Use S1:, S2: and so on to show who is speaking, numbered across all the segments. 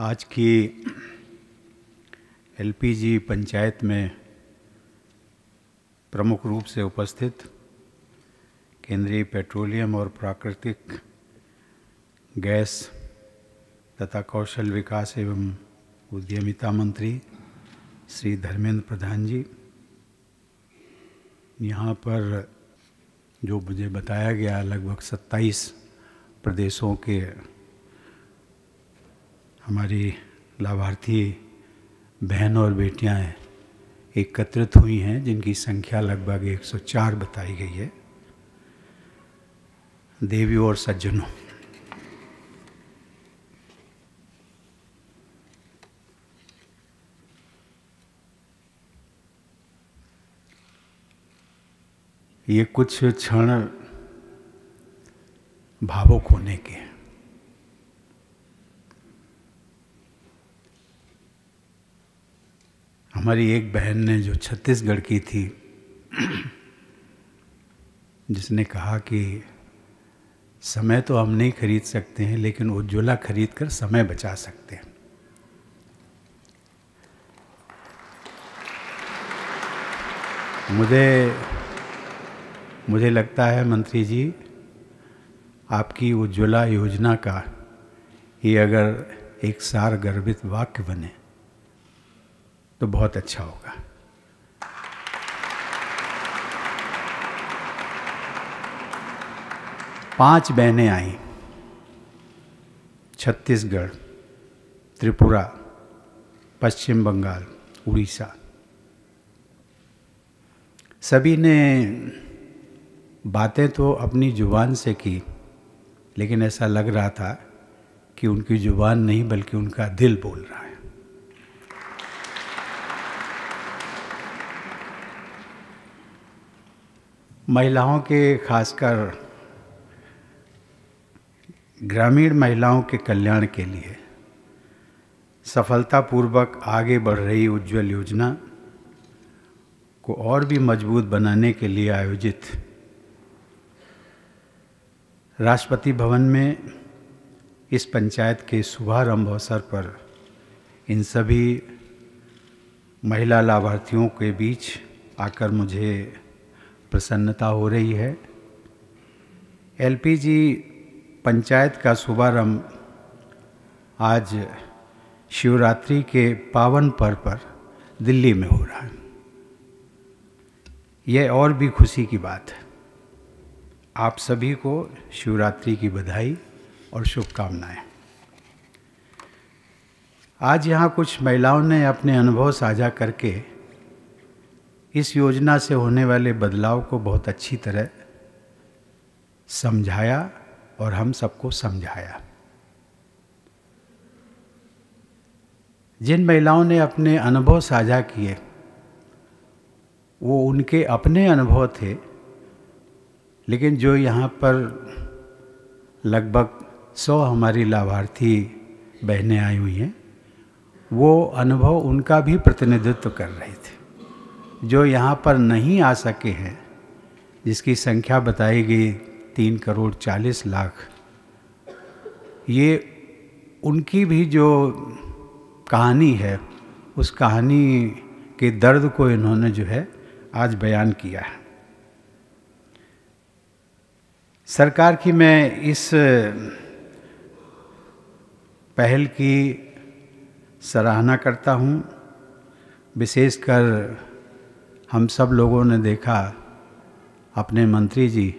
S1: आज की एलपीजी पंचायत में प्रमुख रूप से उपस्थित केंद्रीय पेट्रोलियम और प्राकृतिक गैस तथा कौशल विकास एवं उद्यमिता मंत्री श्री धर्मेंद्र प्रधान जी। यहाँ पर जो मुझे बताया गया, लगभग 27 प्रदेशों के हमारी लाभार्थी बहन और बेटियाँ एकत्रित हुई हैं, जिनकी संख्या लगभग 104 बताई गई है। देवी और सज्जनों, ये कुछ क्षण भावुक होने के हैं हमारी एक बहन ने जो छत्तीसगढ़ की थी, जिसने कहा कि समय तो हम नहीं खरीद सकते हैं, लेकिन उज्ज्वला खरीद कर समय बचा सकते हैं। मुझे मुझे लगता है मंत्री जी, आपकी उज्ज्वला योजना का ये अगर एक सार गर्भित वाक्य बने तो बहुत अच्छा होगा। पाँच बहनें आई। छत्तीसगढ़, त्रिपुरा, पश्चिम बंगाल, उड़ीसा। सभी ने बातें तो अपनी ज़ुबान से की, लेकिन ऐसा लग रहा था कि उनकी ज़ुबान नहीं, बल्कि उनका दिल बोल रहा है। महिलाओं के, खासकर ग्रामीण महिलाओं के कल्याण के लिए सफलतापूर्वक आगे बढ़ रही उज्ज्वल योजना को और भी मज़बूत बनाने के लिए आयोजित राष्ट्रपति भवन में इस पंचायत के शुभारंभ अवसर पर इन सभी महिला लाभार्थियों के बीच आकर मुझे प्रसन्नता हो रही है। एलपीजी पंचायत का शुभारंभ आज शिवरात्रि के पावन पर्व पर दिल्ली में हो रहा है। यह और भी खुशी की बात है। आप सभी को शिवरात्रि की बधाई और शुभकामनाएँ। आज यहाँ कुछ महिलाओं ने अपने अनुभव साझा करके इस योजना से होने वाले बदलाव को बहुत अच्छी तरह समझाया और हम सबको समझाया। जिन महिलाओं ने अपने अनुभव साझा किए, वो उनके अपने अनुभव थे, लेकिन जो यहाँ पर लगभग सौ हमारी लाभार्थी बहनें आई हुई हैं, वो अनुभव उनका भी प्रतिनिधित्व कर रहे थे। जो यहाँ पर नहीं आ सके हैं, जिसकी संख्या बताई गई तीन करोड़ चालीस लाख, ये उनकी भी जो कहानी है, उस कहानी के दर्द को इन्होंने जो है आज बयान किया है। सरकार की मैं इस पहल की सराहना करता हूँ, विशेषकर हम सब लोगों ने देखा, अपने मंत्री जी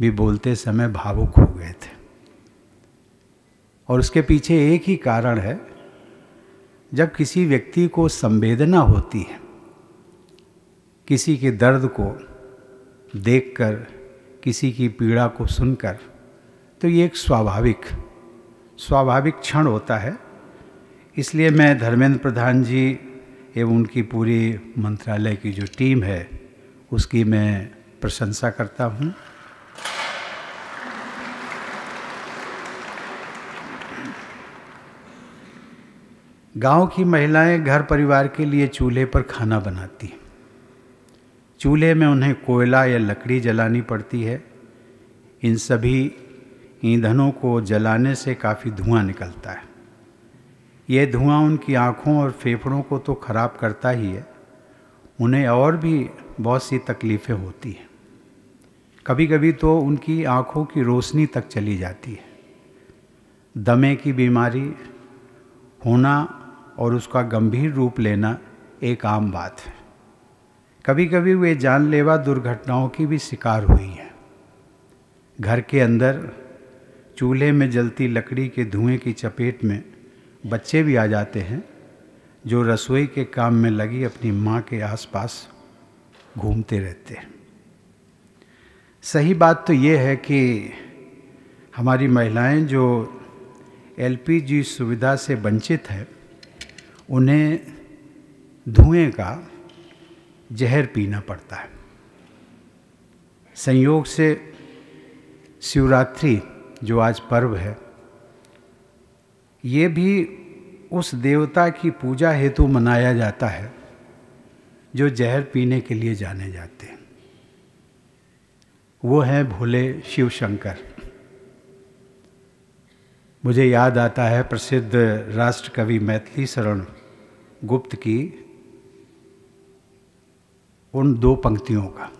S1: भी बोलते समय भावुक हो गए थे। और उसके पीछे एक ही कारण है, जब किसी व्यक्ति को संवेदना होती है, किसी के दर्द को देखकर, किसी की पीड़ा को सुनकर तो ये एक स्वाभाविक स्वाभाविक क्षण होता है। इसलिए मैं धर्मेंद्र प्रधान जी एवं उनकी पूरी मंत्रालय की जो टीम है, उसकी मैं प्रशंसा करता हूँ। गाँव की महिलाएँ घर परिवार के लिए चूल्हे पर खाना बनाती हैं। चूल्हे में उन्हें कोयला या लकड़ी जलानी पड़ती है। इन सभी ईंधनों को जलाने से काफ़ी धुआँ निकलता है। ये धुआँ उनकी आँखों और फेफड़ों को तो खराब करता ही है, उन्हें और भी बहुत सी तकलीफ़ें होती हैं। कभी कभी तो उनकी आँखों की रोशनी तक चली जाती है। दमे की बीमारी, होना और उसका गंभीर रूप लेना एक आम बात है। कभी कभी वे जानलेवा दुर्घटनाओं की भी शिकार हुई हैं। घर के अंदर चूल्हे में जलती लकड़ी के धुएँ की चपेट में बच्चे भी आ जाते हैं जो रसोई के काम में लगी अपनी माँ के आसपास घूमते रहते हैं। सही बात तो ये है कि हमारी महिलाएँ जो एलपीजी सुविधा से वंचित है, उन्हें धुएँ का जहर पीना पड़ता है। संयोग से शिवरात्रि, जो आज पर्व है ये भी उस देवता की पूजा हेतु मनाया जाता है, जो जहर पीने के लिए जाने जाते हैं। वो हैं भोले शिव शंकर मुझे याद आता है प्रसिद्ध राष्ट्र कवि मैथिली शरण गुप्त की उन दो पंक्तियों का,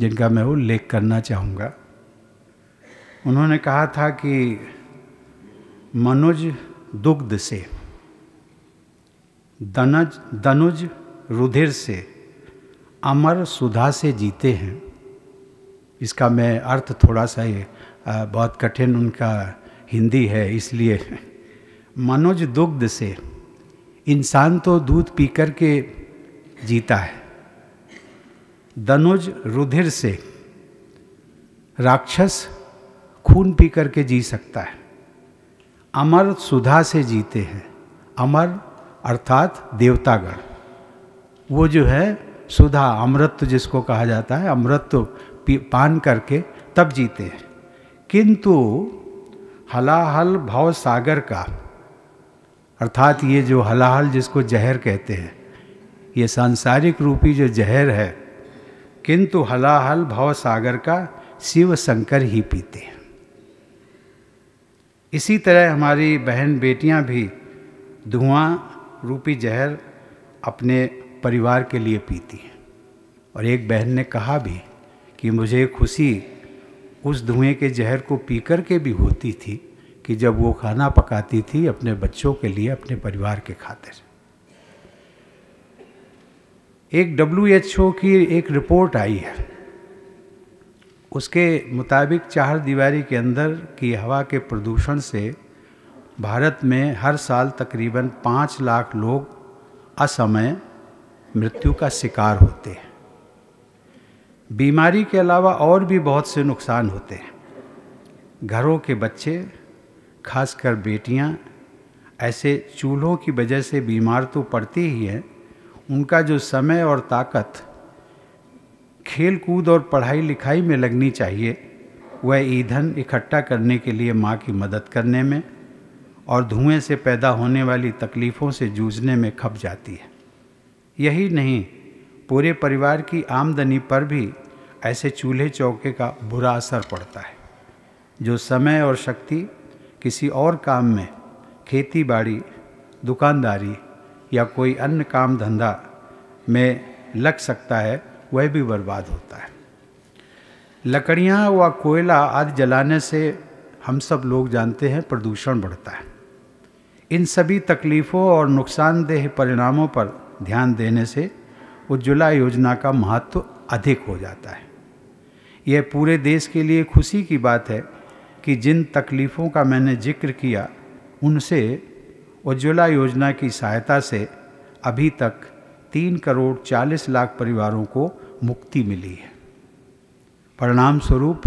S1: जिनका मैं उल्लेख करना चाहूँगा। उन्होंने कहा था कि मनुज दुग्ध से, दनज, दनुज रुधिर से, अमर सुधा से जीते हैं। इसका मैं अर्थ थोड़ा सा ये बहुत कठिन उनका हिंदी है, इसलिए। मनोज दुग्ध से, इंसान तो दूध पी कर के जीता है। दनुज रुधिर से, राक्षस खून पी कर के जी सकता है। अमर सुधा से जीते हैं। अमर अर्थात देवतागण। वो जो है, सुधा, अमृत जिसको कहा जाता है, अमृत पान करके तब जीते हैं। किंतु हलाहल भाव सागर का, अर्थात ये जो हलाहल जिसको जहर कहते हैं, ये सांसारिक रूपी जो जहर है, किंतु हलाहल भाव सागर का शिव शंकर ही पीते हैं। इसी तरह हमारी बहन बेटियाँ भी धुआँ रूपी जहर अपने परिवार के लिए पीती हैं। और एक बहन ने कहा भी कि मुझे खुशी उस धुएँ के जहर को पी कर के भी होती थी कि जब वो खाना पकाती थी अपने बच्चों के लिए, अपने परिवार के खातिर। एक डब्ल्यूएचओ की एक रिपोर्ट आई है। उसके मुताबिक चार दीवारी के अंदर की हवा के प्रदूषण से भारत में हर साल तकरीबन पाँच लाख लोग असमय मृत्यु का शिकार होते हैं। बीमारी के अलावा और भी बहुत से नुकसान होते हैं। घरों के बच्चे, खासकर बेटियाँ, ऐसे चूल्हों की वजह से बीमार तो पड़ती ही हैं, उनका जो समय और ताकत खेल कूद और पढ़ाई लिखाई में लगनी चाहिए। वह ईंधन इकट्ठा करने के लिए माँ की मदद करने में और धुएँ से पैदा होने वाली तकलीफ़ों से जूझने में खप जाती है। यही नहीं, पूरे परिवार की आमदनी पर भी ऐसे चूल्हे चौके का बुरा असर पड़ता है, जो समय और शक्ति किसी और काम में खेती बाड़ी दुकानदारी या कोई अन्य काम धंधा में लग सकता है वह भी बर्बाद होता है। लकड़ियाँ व कोयला आदि जलाने से हम सब लोग जानते हैं प्रदूषण बढ़ता है। इन सभी तकलीफ़ों और नुकसानदेह परिणामों पर ध्यान देने से उज्ज्वला योजना का महत्व अधिक हो जाता है। यह पूरे देश के लिए खुशी की बात है कि जिन तकलीफ़ों का मैंने ज़िक्र किया, उनसे उज्ज्वला योजना की सहायता से अभी तक तीन करोड़ चालीस लाख परिवारों को मुक्ति मिली है। परिणाम स्वरूप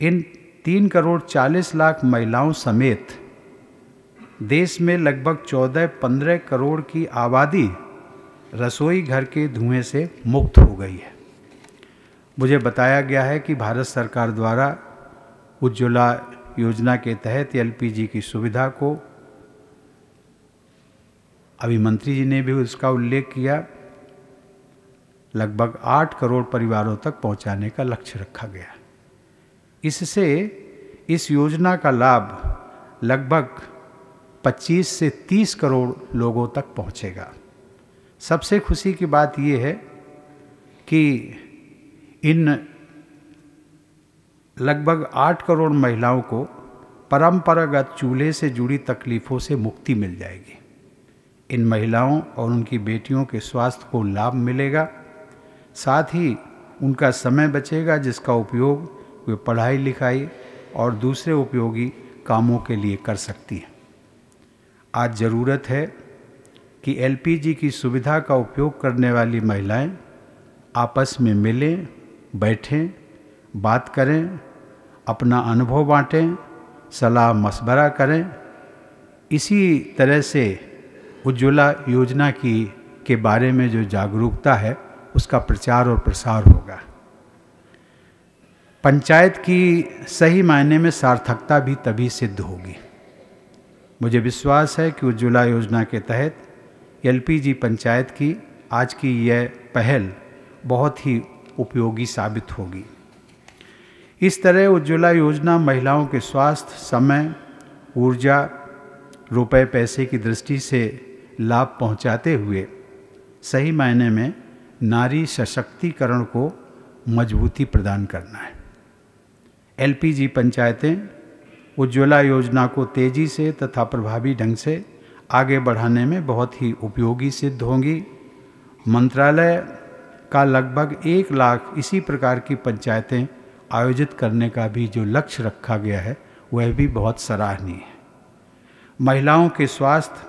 S1: इन तीन करोड़ चालीस लाख महिलाओं समेत देश में लगभग चौदह पंद्रह करोड़ की आबादी रसोई घर के धुएँ से मुक्त हो गई है। मुझे बताया गया है कि भारत सरकार द्वारा उज्ज्वला योजना के तहत एलपीजी की सुविधा को अभी मंत्री जी ने भी उसका उल्लेख किया। लगभग आठ करोड़ परिवारों तक पहुँचाने का लक्ष्य रखा गया। इससे इस योजना का लाभ लगभग 25 से 30 करोड़ लोगों तक पहुंचेगा। सबसे खुशी की बात यह है कि इन लगभग आठ करोड़ महिलाओं को परंपरागत चूल्हे से जुड़ी तकलीफ़ों से मुक्ति मिल जाएगी। इन महिलाओं और उनकी बेटियों के स्वास्थ्य को लाभ मिलेगा। साथ ही उनका समय बचेगा, जिसका उपयोग वे पढ़ाई लिखाई और दूसरे उपयोगी कामों के लिए कर सकती हैं। आज ज़रूरत है कि एलपीजी की सुविधा का उपयोग करने वाली महिलाएँ आपस में मिलें, बैठें, बात करें, अपना अनुभव बांटें, सलाह मशवरा करें। इसी तरह से उज्ज्वला योजना की के बारे में जो जागरूकता है उसका प्रचार और प्रसार होगा। पंचायत की सही मायने में सार्थकता भी तभी सिद्ध होगी। मुझे विश्वास है कि उज्ज्वला योजना के तहत एलपीजी पंचायत की आज की यह पहल बहुत ही उपयोगी साबित होगी। इस तरह उज्ज्वला योजना महिलाओं के स्वास्थ्य, समय, ऊर्जा, रुपए, पैसे की दृष्टि से लाभ पहुंचाते हुए सही मायने में नारी सशक्तिकरण को मजबूती प्रदान करना है। एलपीजी पंचायतें उज्ज्वला योजना को तेज़ी से तथा प्रभावी ढंग से आगे बढ़ाने में बहुत ही उपयोगी सिद्ध होंगी। मंत्रालय का लगभग एक लाख इसी प्रकार की पंचायतें आयोजित करने का भी जो लक्ष्य रखा गया है, वह भी बहुत सराहनीय है। महिलाओं के स्वास्थ्य,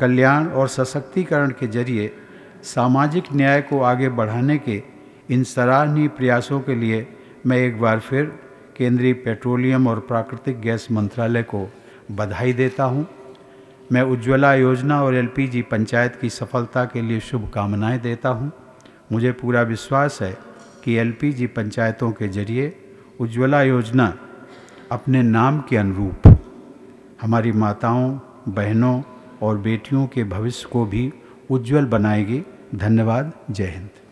S1: कल्याण और सशक्तिकरण के ज़रिए सामाजिक न्याय को आगे बढ़ाने के इन सराहनीय प्रयासों के लिए मैं एक बार फिर केंद्रीय पेट्रोलियम और प्राकृतिक गैस मंत्रालय को बधाई देता हूँ। मैं उज्ज्वला योजना और एलपीजी पंचायत की सफलता के लिए शुभकामनाएँ देता हूँ। मुझे पूरा विश्वास है कि एलपीजी पंचायतों के ज़रिए उज्ज्वला योजना अपने नाम के अनुरूप हमारी माताओं, बहनों और बेटियों के भविष्य को भी उज्जवल बनाएगी धन्यवाद जय हिंद।